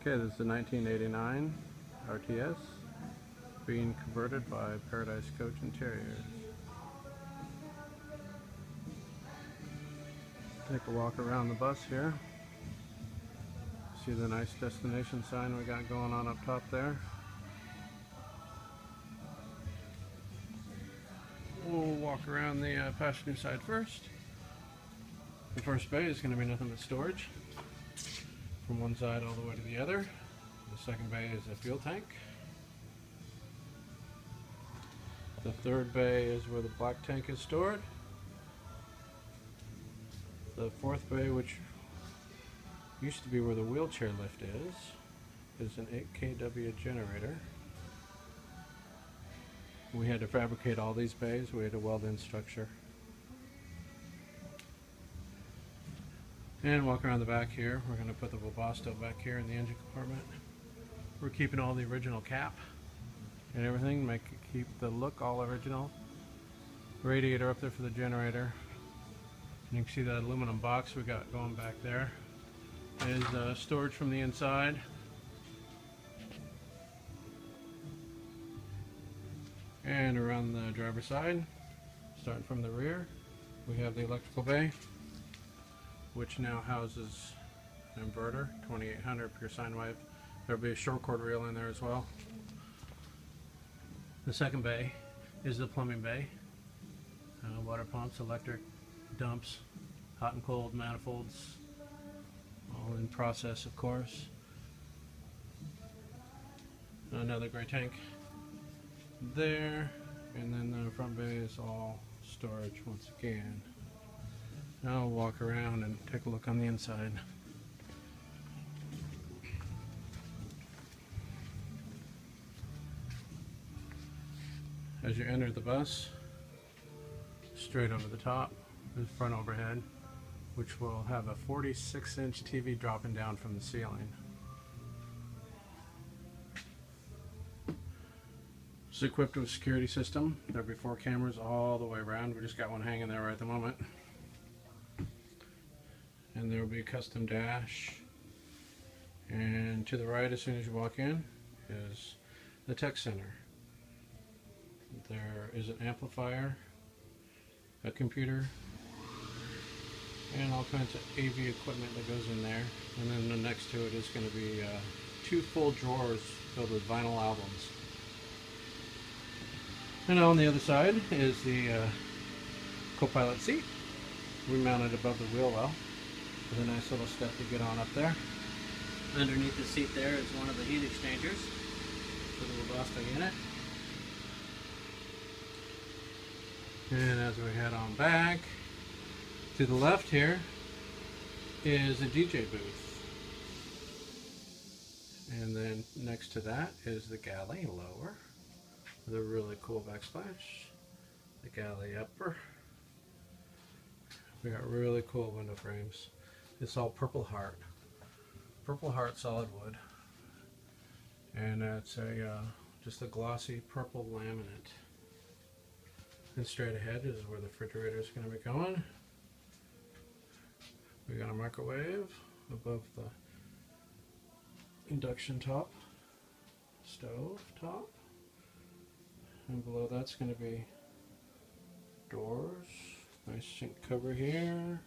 Okay, this is a 1989 RTS being converted by Paradise Coach Interiors. Take a walk around the bus here. See the nice destination sign we got going on up top there. We'll walk around the uh, passenger side first. The first bay is going to be nothing but storage from one side all the way to the other. The second bay is a fuel tank. The third bay is where the black tank is stored. The fourth bay, which used to be where the wheelchair lift is, is an 8 kW generator. We had to fabricate all these bays. We had to weld in structure. And walk around the back here. We're going to put the Webasto back here in the engine compartment. We're keeping all the original cap and everything, make it keep the look all original. Radiator up there for the generator. And you can see that aluminum box we got going back there is uh, storage from the inside. And around the driver's side, starting from the rear, we have the electrical bay which now houses an inverter, 2800 pure sine wave. There'll be a short cord reel in there as well. The second bay is the plumbing bay. Uh, water pumps, electric dumps, hot and cold manifolds, all in process of course. Another gray tank there, and then the front bay is all storage once again. Now we'll walk around and take a look on the inside. As you enter the bus, straight over the top is front overhead, which will have a 46 inch TV dropping down from the ceiling. It's equipped with a security system. There'll be four cameras all the way around. We just got one hanging there right at the moment and there will be a custom dash. And to the right as soon as you walk in is the tech center. There is an amplifier a computer and all kinds of AV equipment that goes in there. And then the next to it is going to be uh, two full drawers filled with vinyl albums. And on the other side is the uh, co-pilot seat we mounted above the wheel well with a nice little step to get on up there. Underneath the seat there is one of the heat exchangers for the Webasto unit. And as we head on back, to the left here is a DJ booth. And then next to that is the galley lower with a really cool backsplash. The galley upper. We got really cool window frames. It's all Purple Heart. Purple Heart solid wood. And it's a uh, just a glossy purple laminate. And straight ahead is where the refrigerator is going to be going. We got a microwave above the induction top, stove top. And below that's going to be doors, nice sink cover here,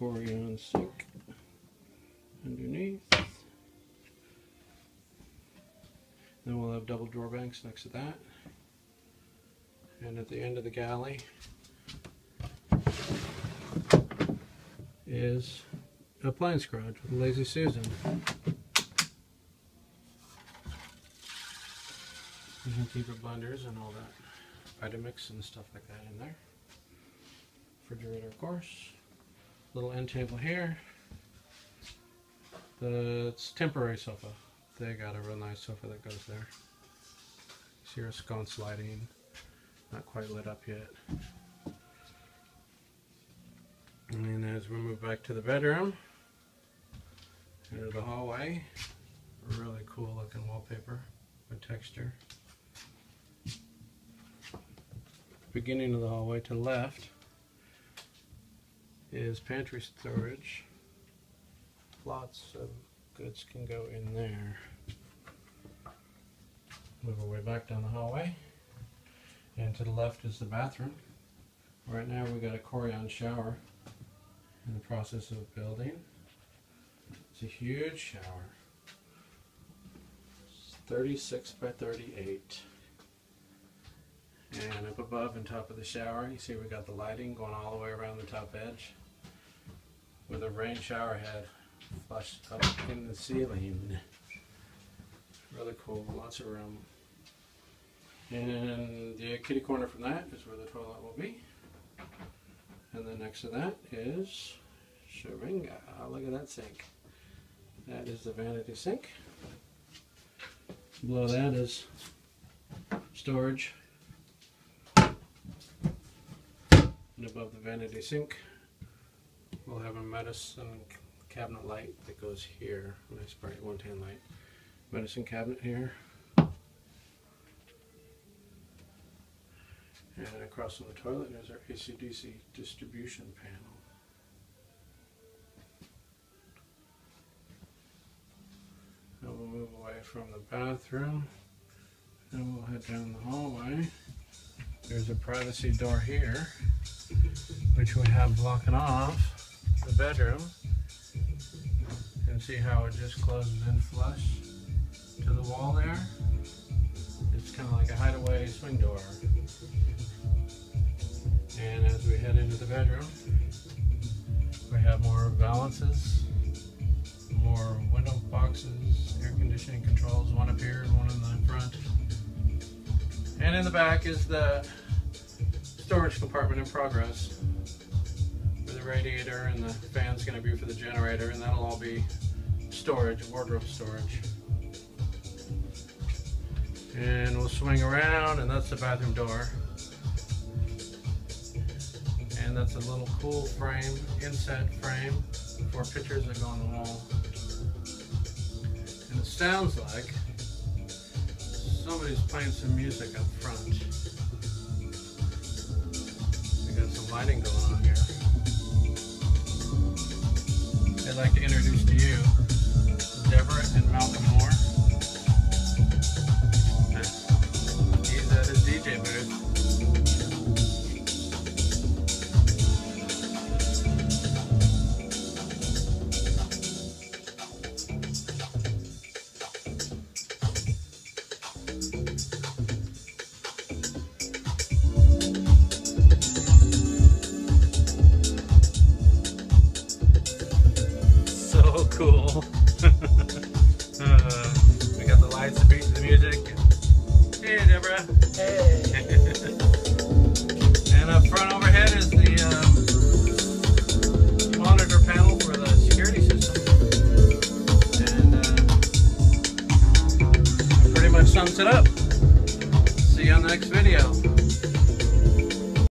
Corian sink underneath. Then we'll have double drawer banks next to that. And at the end of the galley is a appliance garage with a Lazy Susan. You can keep your blenders and all that Vitamix and stuff like that in there. Refrigerator, of course little end table here. The it's temporary sofa. They got a real nice sofa that goes there. See your sconce lighting. Not quite lit up yet. And then as we move back to the bedroom, into the hallway, really cool looking wallpaper with texture. Beginning of the hallway to the left is pantry storage. Lots of goods can go in there. Move our way back down the hallway. And to the left is the bathroom. Right now we've got a Corian shower in the process of building. It's a huge shower. It's 36 by 38. And up above and top of the shower, you see we got the lighting going all the way around the top edge with a rain shower head flushed up in the ceiling. Really cool, lots of room. And the kitty corner from that is where the toilet will be. And then next to that is Sharinga. Ah, look at that sink. That is the vanity sink. Below that is storage. And above the vanity sink, we'll have a medicine cabinet light that goes here. Nice bright 110 light. Medicine cabinet here. And across from the toilet is our AC-DC distribution panel. Now we'll move away from the bathroom and we'll head down the hallway. There's a privacy door here, which we have blocking off the bedroom. Can see how it just closes in flush to the wall there. It's kind of like a hideaway swing door. And as we head into the bedroom, we have more valances, more window boxes, air conditioning controls, one up here and one in the front. And in the back is the storage compartment in progress where the radiator and the fan's going to be for the generator and that'll all be storage, wardrobe storage. And we'll swing around and that's the bathroom door and that's a little cool frame, inset frame for pictures that go on the wall. And it sounds like somebody's playing some music up front. We got some lighting going on here. I'd like to introduce to you Deborah and Malcolm Moore. He's at his DJ